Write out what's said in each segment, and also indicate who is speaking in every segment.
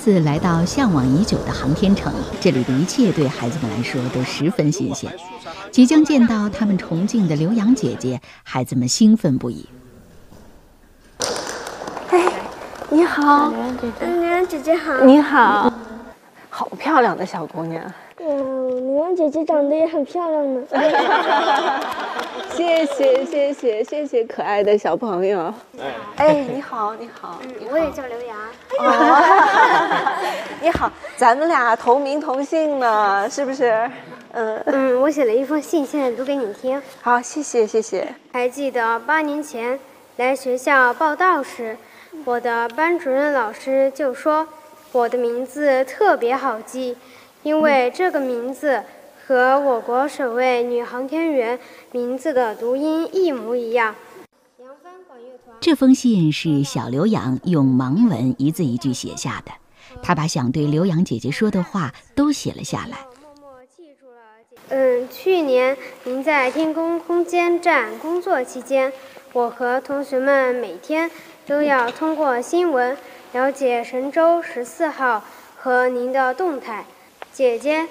Speaker 1: 次来到向往已久的航天城，这里的一切对孩子们来说都十分新鲜。即将见到他们崇敬的刘洋姐姐，孩子们兴奋不已。
Speaker 2: 哎，你好，
Speaker 3: 刘洋姐姐好。
Speaker 2: 你好，好漂亮的小姑娘。
Speaker 3: 嗯，刘洋姐姐长得也很漂亮呢。
Speaker 2: 谢谢谢谢谢谢可爱的小朋友。哎，你好你好，
Speaker 3: 我也叫刘洋。
Speaker 2: 你好，咱们俩同名同姓呢，是不是？
Speaker 3: 嗯嗯，我写了一封信，现在读给你听。
Speaker 2: 好，谢谢谢谢。
Speaker 3: 还记得八年前来学校报道时，我的班主任老师就说我的名字特别好记，因为这个名字和我国首位女航天员名字的读音一模一样。
Speaker 1: 这封信是小刘洋用盲文一字一句写下的，他把想对刘洋姐姐说的话都写了下来。
Speaker 3: 嗯，去年您在天宫空间站工作期间，我和同学们每天都要通过新闻了解神舟十四号和您的动态。姐姐，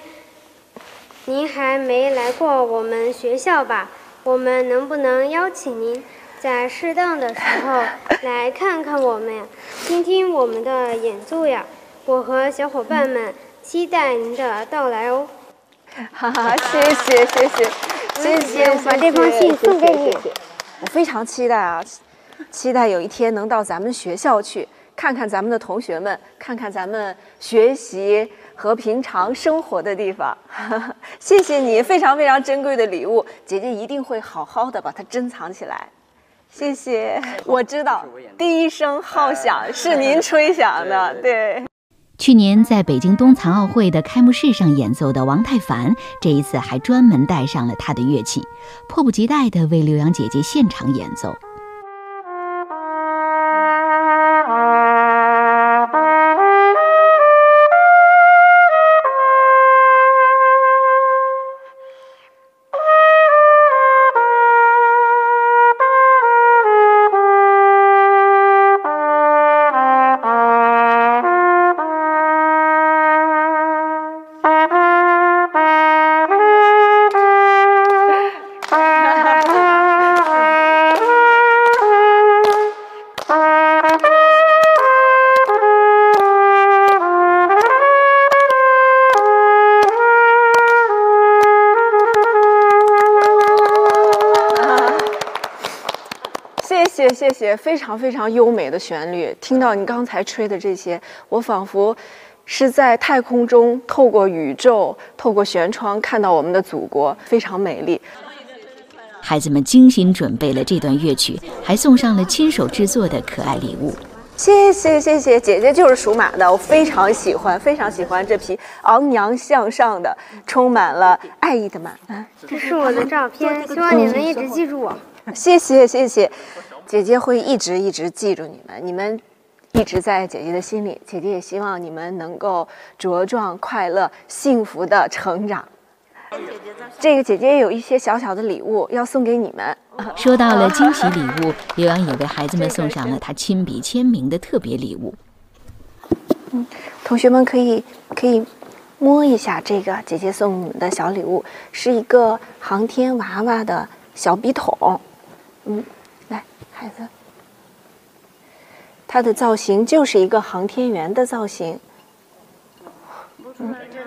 Speaker 3: 您还没来过我们学校吧？我们能不能邀请您在适当的时候来看看我们，听听我们的演奏呀？我和小伙伴们期待您的到来哦。
Speaker 2: 哈哈，谢谢谢谢谢谢，
Speaker 3: 我把这封信送给你。
Speaker 2: 我非常期待啊，期待有一天能到咱们学校去看看咱们的同学们，看看咱们学习和平常生活的地方。谢谢你，非常非常珍贵的礼物，姐姐一定会好好的把它珍藏起来。谢谢，我知道第一声号响是您吹响的，对。
Speaker 1: 去年在北京冬残奥会的开幕式上演奏的王太凡，这一次还专门带上了他的乐器，迫不及待地为刘洋姐姐现场演奏。
Speaker 2: 谢谢，非常非常优美的旋律。听到你刚才吹的这些，我仿佛是在太空中，透过宇宙，透过舷窗看到我们的祖国，非常美丽。
Speaker 1: 孩子们精心准备了这段乐曲，还送上了亲手制作的可爱礼物。
Speaker 2: 谢谢谢谢，姐姐就是属马的，我非常喜欢，非常喜欢这匹昂扬向上的、充满了爱意的马。
Speaker 3: 这是我的照片，希望你能一直记住我。
Speaker 2: 谢 谢谢谢。姐姐会一直一直记住你们，你们一直在姐姐的心里。姐姐也希望你们能够茁壮、快乐、幸福的成长。这个姐姐有一些小小的礼物要送给你们。
Speaker 1: 说到了惊喜礼物，刘洋也为孩子们送上了他亲笔签名的特别礼物。
Speaker 2: 嗯，同学们可以可以摸一下这个姐姐送你们的小礼物，是一个航天娃娃的小笔筒。嗯。孩子，它的造型就是一个航天员的造型。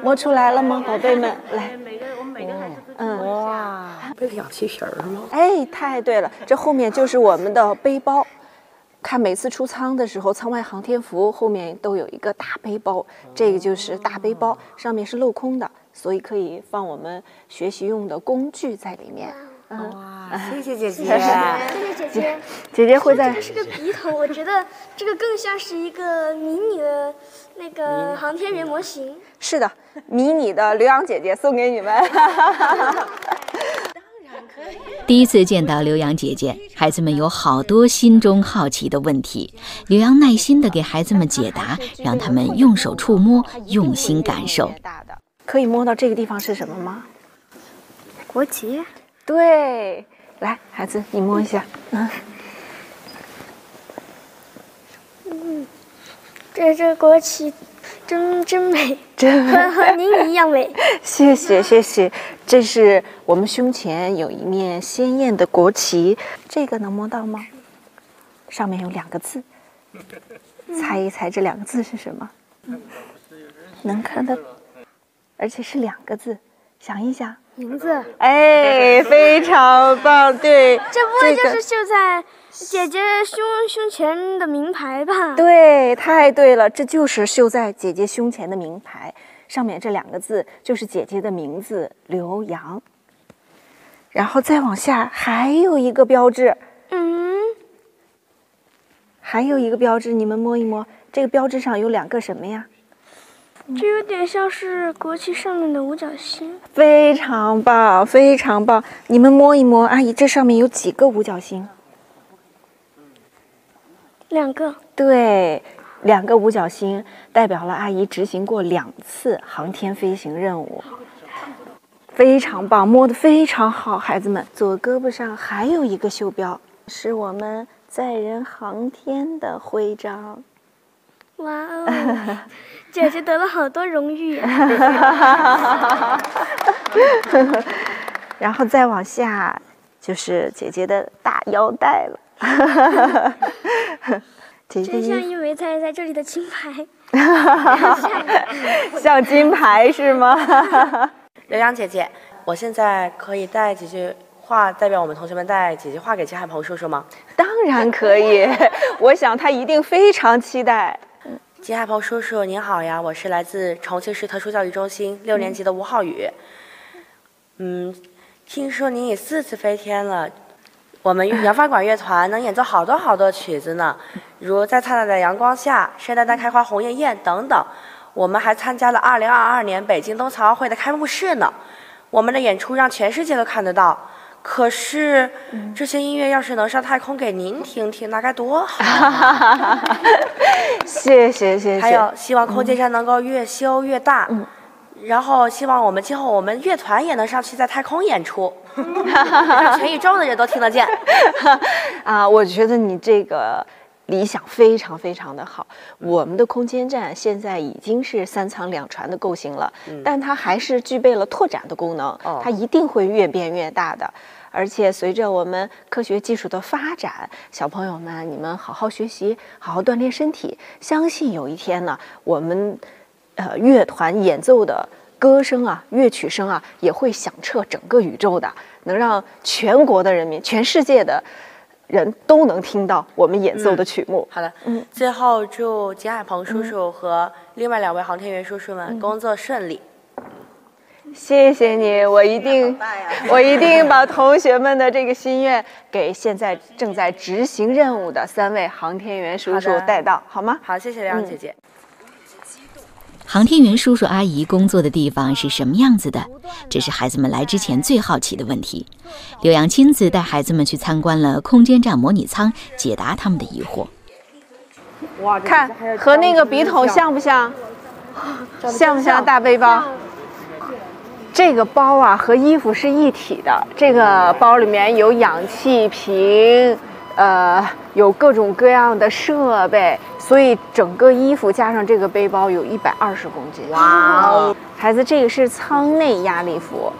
Speaker 2: 摸出来了吗，宝贝们？来，每个我们每个孩子
Speaker 4: 嗯，哇，这个氧气瓶儿吗？
Speaker 2: 哎，太对了，这后面就是我们的背包。看每次出舱的时候，舱外航天服后面都有一个大背包，这个就是大背包，上面是镂空的，所以可以放我们学习用的工具在里面。
Speaker 4: 哇，谢谢姐姐，
Speaker 3: 谢谢姐姐。
Speaker 2: 姐姐会在。
Speaker 3: 这个是个笔筒，我觉得这个更像是一个迷你的那个航天员模型。
Speaker 2: 是的，迷你的刘洋姐姐送给你们。
Speaker 1: 第一次见到刘洋姐姐，孩子们有好多心中好奇的问题，刘洋耐心的给孩子们解答，让他们用手触摸，用心感受。
Speaker 2: 可以摸到这个地方是什么吗？
Speaker 3: 国旗。
Speaker 2: 对，来，孩子，你摸一下，嗯，
Speaker 3: 嗯，这这国旗
Speaker 5: 真真美，
Speaker 2: 真
Speaker 5: 和和您一样美。
Speaker 2: 谢谢谢谢，这是我们胸前有一面鲜艳的国旗，这个能摸到吗？上面有两个字，猜一猜这两个字是什么？能看得，而且是两个字，想一想。
Speaker 5: 名字，
Speaker 2: 哎，非常棒，对，
Speaker 5: 这不会就是绣在姐姐胸胸前的名牌吧？
Speaker 2: 对，太对了，这就是绣在姐姐胸前的名牌，上面这两个字就是姐姐的名字刘洋。然后再往下还有一个标志，
Speaker 5: 嗯，
Speaker 2: 还有一个标志，你们摸一摸，这个标志上有两个什么呀？
Speaker 5: 这有点像是国旗上面的五角星。
Speaker 2: 非常棒，非常棒！你们摸一摸，阿姨，这上面有几个五角星？
Speaker 5: 两个，
Speaker 2: 对，两个五角星代表了阿姨执行过两次航天飞行任务，非常棒，摸得非常好，孩子们。左胳膊上还有一个袖标，是我们载人航天的徽章。
Speaker 5: 哇哦，姐姐得了好多荣誉啊！
Speaker 2: 然后再往下就是姐姐的大腰带了。
Speaker 5: 真像一枚在在这里的金牌。
Speaker 2: 像金牌是吗？
Speaker 6: 刘洋姐姐，我现在可以带几句话，代表我们同学们带几句话给金海鹏说说吗？
Speaker 2: 当然可以，我想他一定非常期待。
Speaker 6: 金海鹏叔叔您好呀，我是来自重庆市特殊教育中心六年级的吴浩宇。嗯，听说您已四次飞天了，我们扬帆管乐团能演奏好多好多曲子呢，如《在灿烂的阳光下》《山丹丹开花红艳艳》等等。我们还参加了2022年北京冬残奥会的开幕式呢。我们的演出让全世界都看得到。可是这些音乐要是能上太空给您听听，那该多好啊！
Speaker 2: 谢谢谢谢。
Speaker 6: 还有，希望空间站能够越修越大。
Speaker 2: 嗯
Speaker 6: 然后希望我们今后我们乐团也能上去在太空演出，让 全宇宙的人都听得见。
Speaker 2: 啊，我觉得你这个理想非常非常的好。我们的空间站现在已经是三舱两船的构型了，但它还是具备了拓展的功能，
Speaker 6: 哦
Speaker 2: 它一定会越变越大的。而且随着我们科学技术的发展，小朋友们，你们好好学习，好好锻炼身体，相信有一天呢，我们呃乐团演奏的歌声啊、乐曲声啊，也会响彻整个宇宙的，能让全国的人民、全世界的人都能听到我们演奏的曲目。
Speaker 6: 好的，
Speaker 2: 嗯
Speaker 6: 最后祝景海鹏叔叔和另外两位航天员叔叔们工作顺利。
Speaker 2: 谢谢你，我一定 我一定把同学们的这个心愿给现在正在执行任务的三位航天员叔叔带到，好吗？
Speaker 6: 好，谢谢梁姐姐。
Speaker 1: 航天员叔叔阿姨工作的地方是什么样子的？这是孩子们来之前最好奇的问题。刘洋亲自带孩子们去参观了空间站模拟舱，解答他们的疑惑。
Speaker 2: 看和那个笔筒像不像？像不像大背包？这个包啊和衣服是一体的，这个包里面有氧气瓶，呃，有各种各样的设备，所以整个衣服加上这个背包有一百二十公斤。哇哦！孩子，这个是舱内压力服。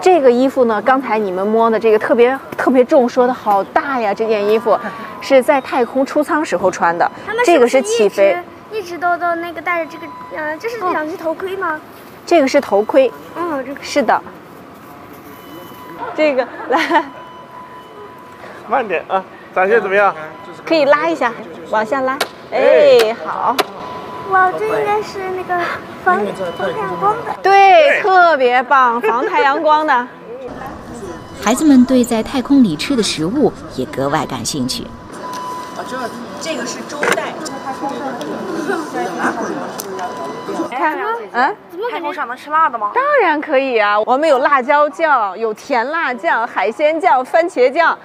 Speaker 2: 这个衣服呢，刚才你们摸的这个特别特别重，说的好大呀！这件衣服 是在太空出舱时候穿的
Speaker 5: 他们，
Speaker 2: 这个是起飞，
Speaker 5: 一直都都那个戴着这个，呃，这是两只头盔吗？
Speaker 2: 这个是头盔。
Speaker 5: 嗯，这个
Speaker 2: 是的，这个来
Speaker 7: 慢点啊，展现怎么样？
Speaker 2: 可以拉一下，往下拉。哎，好，
Speaker 5: 哇，这应该是那个防防太阳光的。
Speaker 2: 对，特别棒，防太阳光的。
Speaker 1: 孩子们对在太空里吃的食物也格外感兴趣。
Speaker 2: 看，嗯，
Speaker 6: 太空上能吃辣的吗？
Speaker 2: 当然可以啊，我们有辣椒酱，有甜辣酱、海鲜酱、番茄酱，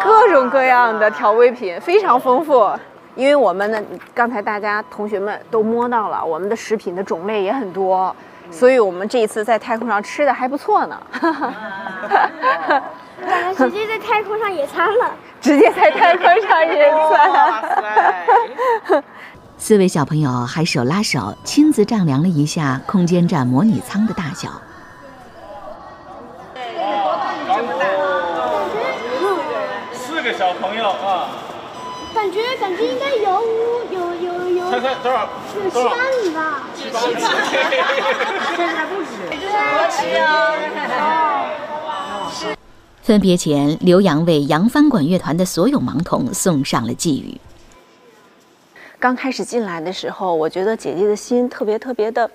Speaker 2: 各种各样的调味品，非常丰富。因为我们呢，刚才大家同学们都摸到了，我们的食品的种类也很多，所以我们这一次在太空上吃的还不错呢。
Speaker 5: 感觉直接在太空上野餐了。
Speaker 2: 直接在太空上野餐。
Speaker 1: 四位小朋友还手拉手，亲自丈量了一下空间站模拟舱的大小。
Speaker 7: 四个小朋友啊，
Speaker 5: 感觉感觉应该有有有有
Speaker 7: 猜猜多少？
Speaker 5: 有七八米吧。
Speaker 7: 七八米。
Speaker 1: 分别前，刘洋为扬帆管乐团的所有盲童送上了寄语。
Speaker 2: 刚开始进来的时候，我觉得姐姐的心特别特别的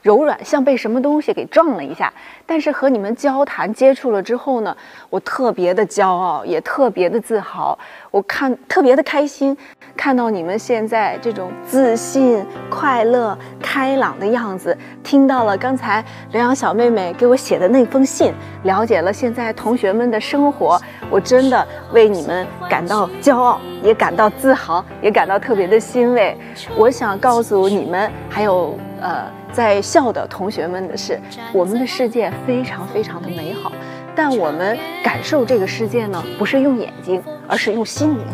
Speaker 2: 柔软，像被什么东西给撞了一下。但是和你们交谈接触了之后呢，我特别的骄傲，也特别的自豪。我看特别的开心，看到你们现在这种自信、快乐、开朗的样子，听到了刚才刘洋小妹妹给我写的那封信，了解了现在同学们的生活，我真的为你们感到骄傲，也感到自豪，也感到特别的欣慰。我想告诉你们，还有呃在校的同学们的是，我们的世界非常非常的美好。但我们感受这个世界呢，不是用眼睛，而是用心灵。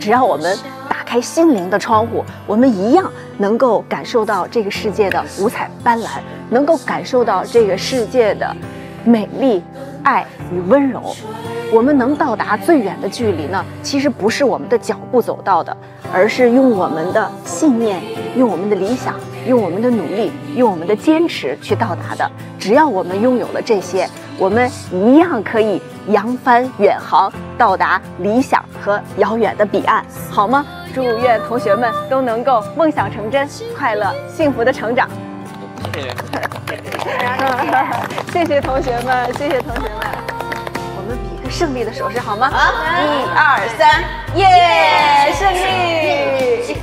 Speaker 2: 只要我们打开心灵的窗户，我们一样能够感受到这个世界的五彩斑斓，能够感受到这个世界的美丽、爱与温柔。我们能到达最远的距离呢，其实不是我们的脚步走到的，而是用我们的信念、用我们的理想、用我们的努力、用我们的坚持去到达的。只要我们拥有了这些，我们一样可以扬帆远航，到达理想和遥远的彼岸，好吗？祝愿同学们都能够梦想成真，快乐幸福的成长。
Speaker 7: 谢谢。
Speaker 2: 谢谢同学们，谢谢同学们。我们比个胜利的手势好吗？一二三，耶！胜利！